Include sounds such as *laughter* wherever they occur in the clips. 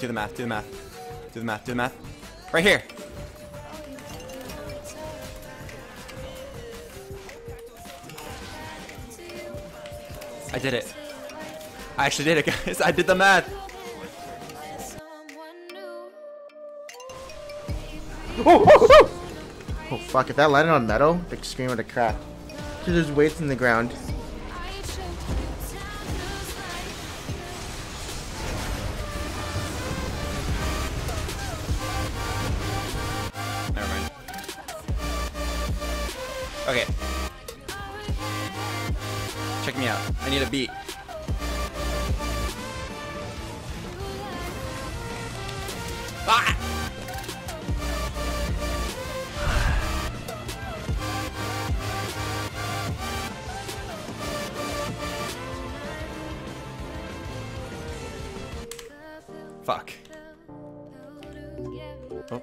do the math, do the math. Do the math, do the math. Right here. I did it. I actually did it, *laughs* guys. I did the math. Oh, oh, oh, oh! oh fuck, if that landed on metal, the screen would have cracked. So there's weights in the ground. Okay. Check me out. I need a beat. Ah! Fuck. Oh.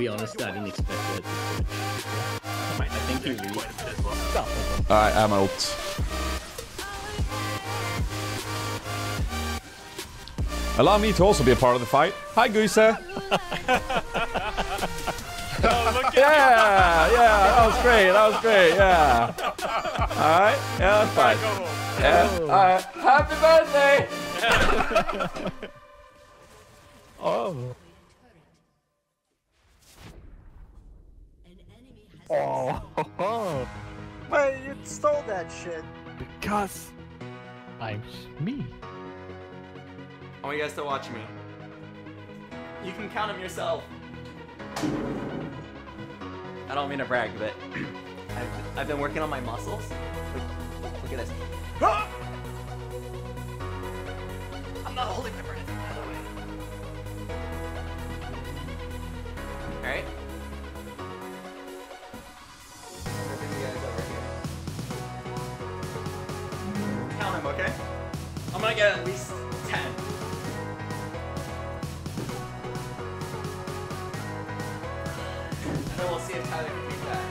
Be honest, I didn't expect it. I think he really. Alright, I'm out. Allow me to also be a part of the fight. Hi, Guise. Oh, yeah, yeah, that was great. That was great. Yeah. All right. Yeah, that's fine. Yeah. All right. Happy birthday. *laughs* Oh. Oh. *laughs* Wait, you stole that shit. Because I'm me. I want you guys to watch me. You can count them yourself. I don't mean to brag, but *clears throat* I've, I've been working on my muscles. Look, look at this. *gasps* I'm not holding my breath, I'm gonna get at least 10. And then we'll see if Tyler can beat that.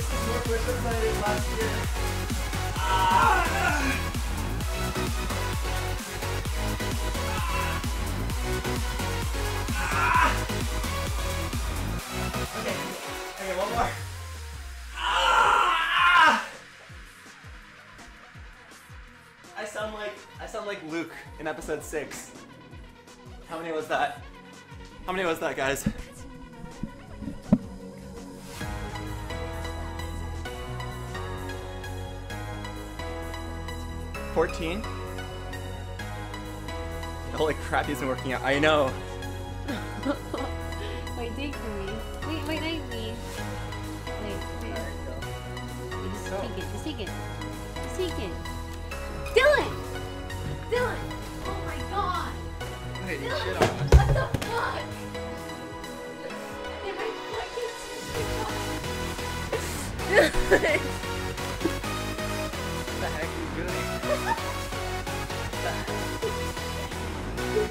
Is more push-ups than I did last year. Ah! Okay, okay, one more. I sound like I sound like Luke in episode six. How many was that? How many was that, guys? Fourteen. Holy crap, he's been working out. I know. *laughs* wait, take me. Wait, wait, not me. Wait, wait. Wait, Just take it, just take it. Just take it. Dylan! Dylan! Oh my god! Dylan! What the fuck? Did my fucking Dylan! *laughs* *laughs*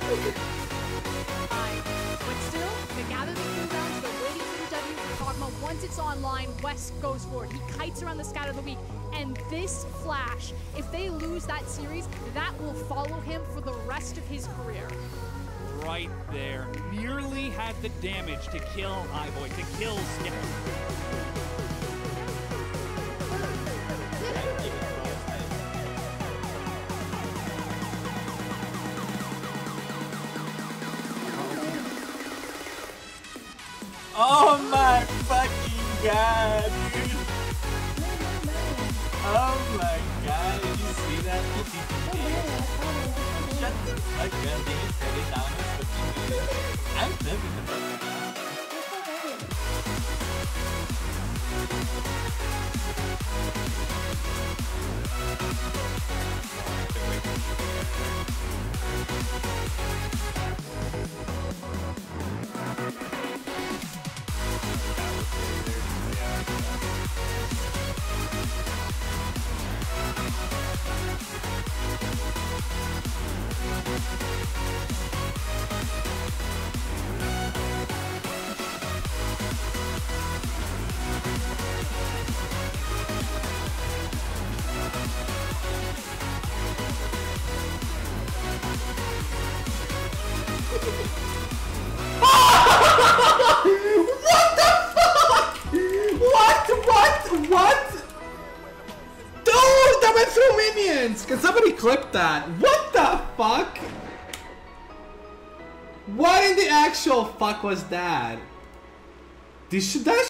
But still, the gather the cooldowns, they're waiting for the W Dogma. Once it's online, West goes for it. He kites around the scatter of the week. And this flash, if they lose that series, that will follow him for the rest of his career. Right there. Nearly had the damage to kill Ivoy, to kill Skip. Oh my fucking god, dude. Oh my god, did you see that? Shut the fuck up, did you set it down as fucking good? I'm flipping the fuck out. Can somebody clip that? What the fuck? What in the actual fuck was that? This should that.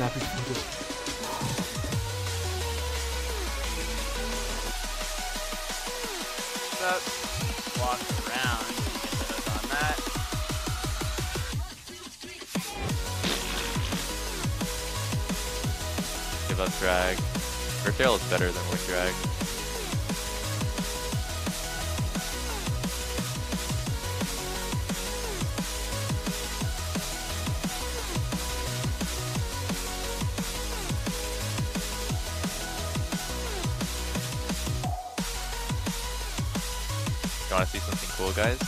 Up, walk around, get the hook on that. Give up drag. Curtail is better than with drag. You wanna see something cool, guys?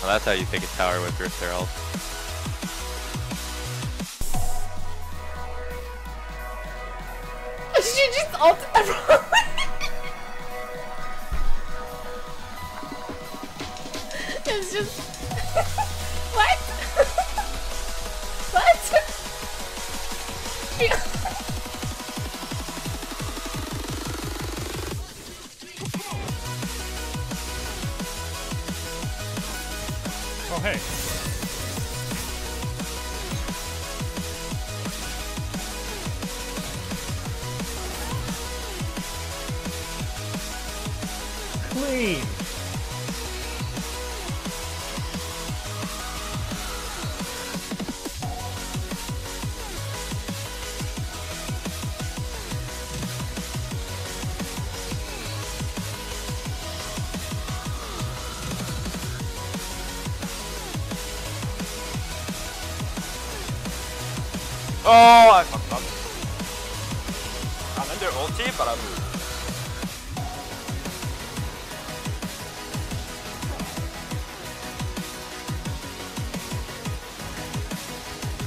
Well, that's how you take a tower with Rift Herald. *laughs* She just ult everyone. It's just *laughs* what? what? *laughs* Oh, hey. Clean. Oh, I fucked up. I'm under ulti, but I'm.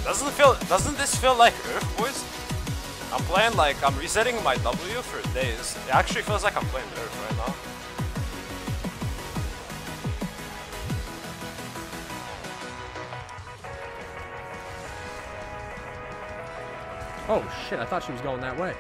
Doesn't feel. Doesn't this feel like URF, boys? I'm playing like I'm resetting my W for days. It actually feels like I'm playing URF right now. Oh shit, I thought she was going that way.